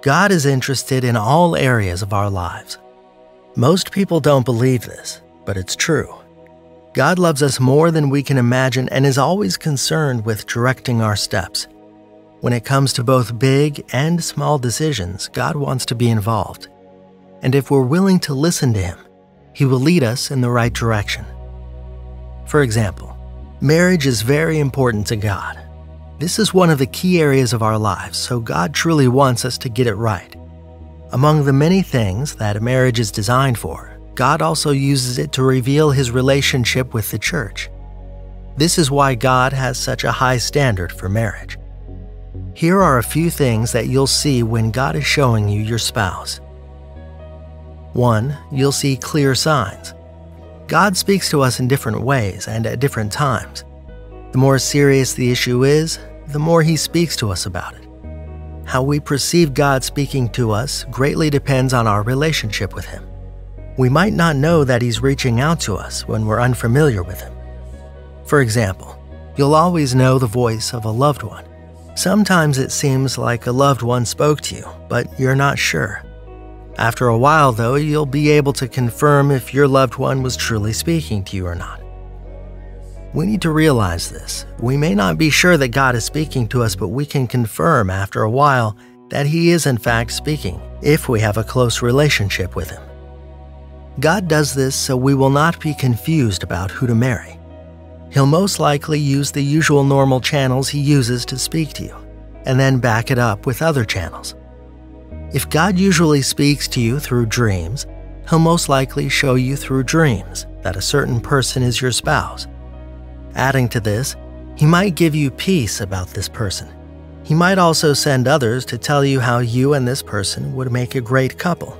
God is interested in all areas of our lives. Most people don't believe this, but it's true. God loves us more than we can imagine and is always concerned with directing our steps. When it comes to both big and small decisions, God wants to be involved. And if we're willing to listen to Him, He will lead us in the right direction. For example, marriage is very important to God. This is one of the key areas of our lives, so God truly wants us to get it right. Among the many things that a marriage is designed for, God also uses it to reveal his relationship with the church. This is why God has such a high standard for marriage. Here are a few things that you'll see when God is showing you your spouse. 1. You'll see clear signs. God speaks to us in different ways and at different times. The more serious the issue is, the more He speaks to us about it. How we perceive God speaking to us greatly depends on our relationship with Him. We might not know that He's reaching out to us when we're unfamiliar with Him. For example, you'll always know the voice of a loved one. Sometimes it seems like a loved one spoke to you, but you're not sure. After a while, though, you'll be able to confirm if your loved one was truly speaking to you or not. We need to realize this. We may not be sure that God is speaking to us, but we can confirm after a while that He is in fact speaking if we have a close relationship with Him. God does this so we will not be confused about who to marry. He'll most likely use the usual normal channels He uses to speak to you, and then back it up with other channels. If God usually speaks to you through dreams, He'll most likely show you through dreams that a certain person is your spouse Adding to this, he might give you peace about this person. He might also send others to tell you how you and this person would make a great couple.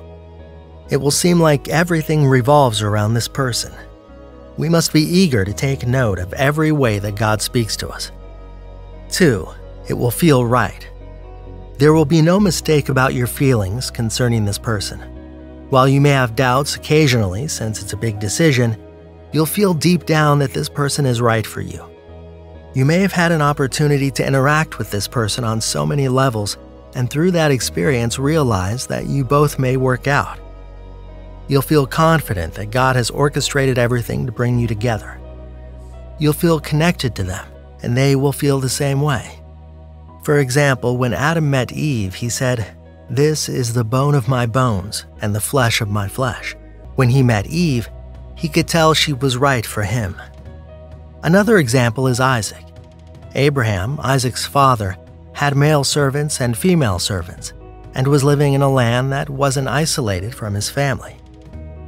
It will seem like everything revolves around this person. We must be eager to take note of every way that God speaks to us. 2. It will feel right. There will be no mistake about your feelings concerning this person. While you may have doubts occasionally, since it's a big decision, you'll feel deep down that this person is right for you. You may have had an opportunity to interact with this person on so many levels, and through that experience realize that you both may work out. You'll feel confident that God has orchestrated everything to bring you together. You'll feel connected to them, and they will feel the same way. For example, when Adam met Eve, he said, This is the bone of my bones and the flesh of my flesh. When he met Eve, he could tell she was right for him. Another example is Isaac. Abraham, Isaac's father, had male servants and female servants, and was living in a land that wasn't isolated from his family.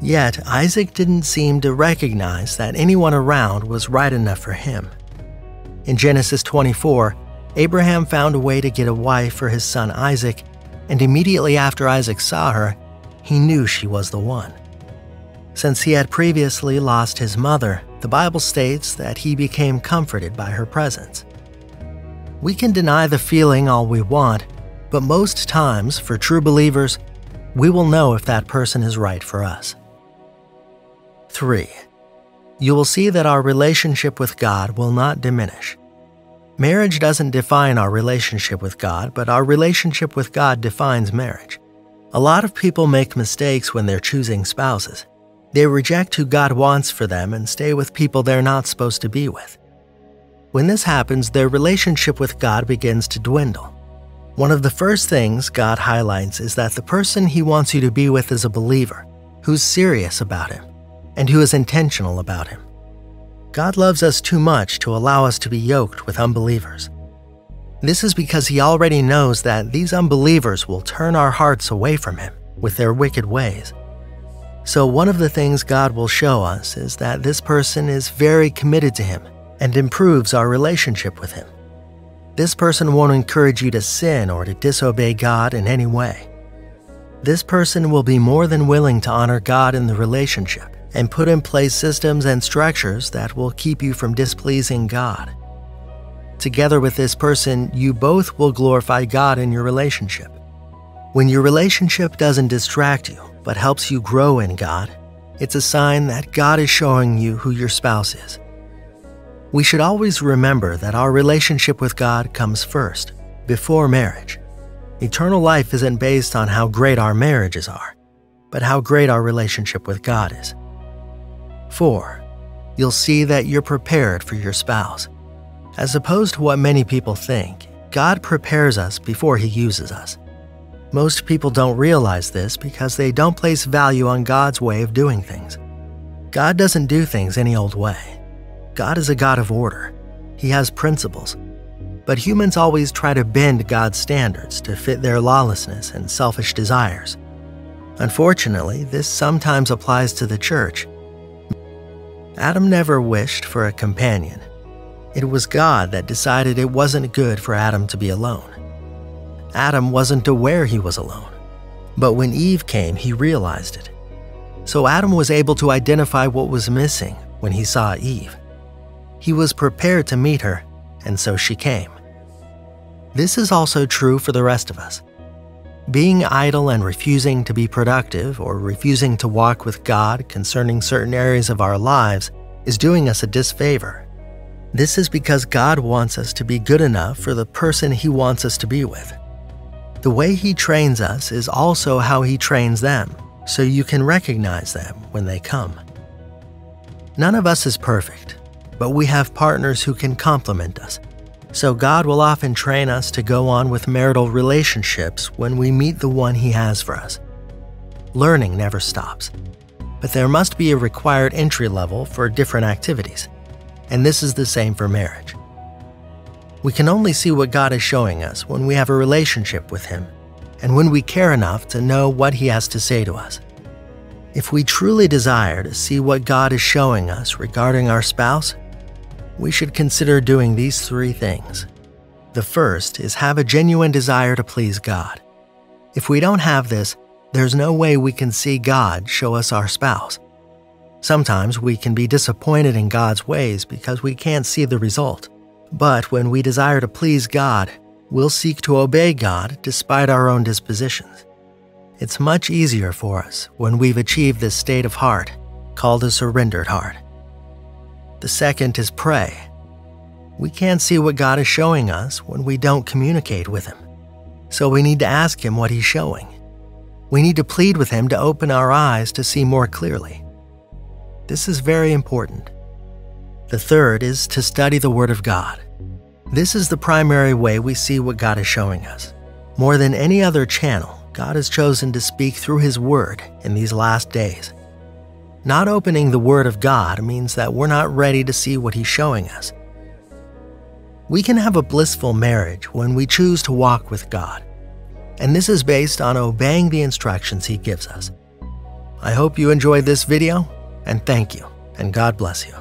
Yet, Isaac didn't seem to recognize that anyone around was right enough for him. In Genesis 24, Abraham found a way to get a wife for his son Isaac, and immediately after Isaac saw her, he knew she was the one. Since he had previously lost his mother, the Bible states that he became comforted by her presence. We can deny the feeling all we want, but most times, for true believers, we will know if that person is right for us. 3. You will see that our relationship with God will not diminish. Marriage doesn't define our relationship with God, but our relationship with God defines marriage. A lot of people make mistakes when they're choosing spouses. They reject who God wants for them and stay with people they're not supposed to be with. When this happens, their relationship with God begins to dwindle. One of the first things God highlights is that the person He wants you to be with is a believer, who's serious about Him, and who is intentional about Him. God loves us too much to allow us to be yoked with unbelievers. This is because He already knows that these unbelievers will turn our hearts away from Him with their wicked ways. So, one of the things God will show us is that this person is very committed to Him and improves our relationship with Him. This person won't encourage you to sin or to disobey God in any way. This person will be more than willing to honor God in the relationship and put in place systems and structures that will keep you from displeasing God. Together with this person, you both will glorify God in your relationship. When your relationship doesn't distract you, but helps you grow in God, it's a sign that God is showing you who your spouse is. We should always remember that our relationship with God comes first, before marriage. Eternal life isn't based on how great our marriages are, but how great our relationship with God is. 4. You'll see that you're prepared for your spouse. As opposed to what many people think, God prepares us before He uses us. Most people don't realize this because they don't place value on God's way of doing things. God doesn't do things any old way. God is a God of order. He has principles. But humans always try to bend God's standards to fit their lawlessness and selfish desires. Unfortunately, this sometimes applies to the church. Adam never wished for a companion. It was God that decided it wasn't good for Adam to be alone. Adam wasn't aware he was alone. But when Eve came, he realized it. So Adam was able to identify what was missing when he saw Eve. He was prepared to meet her, and so she came. This is also true for the rest of us. Being idle and refusing to be productive or refusing to walk with God concerning certain areas of our lives is doing us a disfavor. This is because God wants us to be good enough for the person He wants us to be with. The way He trains us is also how He trains them, so you can recognize them when they come. None of us is perfect, but we have partners who can complement us. So God will often train us to go on with marital relationships when we meet the one He has for us. Learning never stops, but there must be a required entry level for different activities, and this is the same for marriage. We can only see what God is showing us when we have a relationship with Him and when we care enough to know what He has to say to us. If we truly desire to see what God is showing us regarding our spouse, we should consider doing these three things. The first is have a genuine desire to please God. If we don't have this, there's no way we can see God show us our spouse. Sometimes we can be disappointed in God's ways because we can't see the result. But when we desire to please God, we'll seek to obey God despite our own dispositions. It's much easier for us when we've achieved this state of heart, called a surrendered heart. The second is pray. We can't see what God is showing us when we don't communicate with Him. So we need to ask Him what He's showing. We need to plead with Him to open our eyes to see more clearly. This is very important. The third is to study the Word of God. This is the primary way we see what God is showing us. More than any other channel, God has chosen to speak through His Word in these last days. Not opening the Word of God means that we're not ready to see what He's showing us. We can have a blissful marriage when we choose to walk with God, and this is based on obeying the instructions He gives us. I hope you enjoyed this video, and thank you, and God bless you.